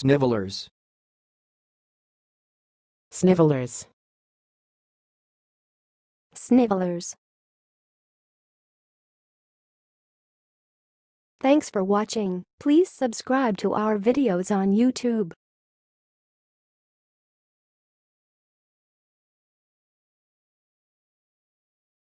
Snivelers. Snivelers. Snivelers. Thanks for watching. Please subscribe to our videos on YouTube.